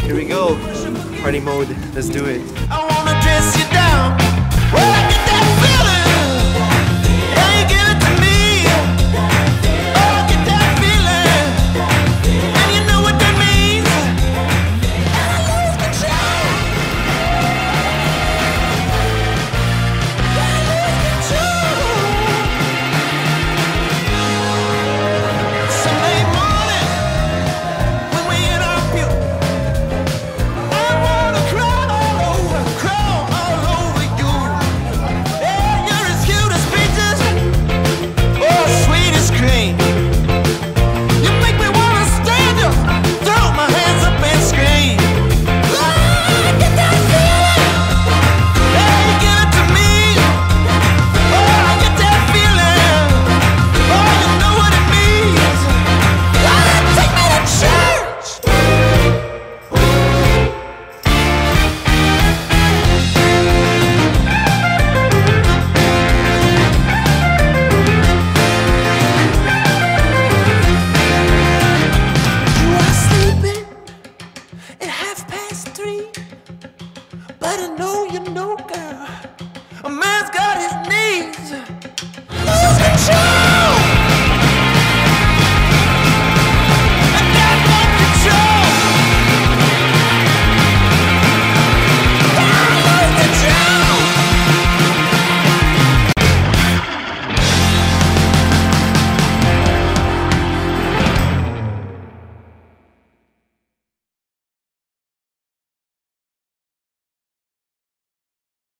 Here we go. Party mode. Let's do it. I But I know you know, girl, a man's got his needs.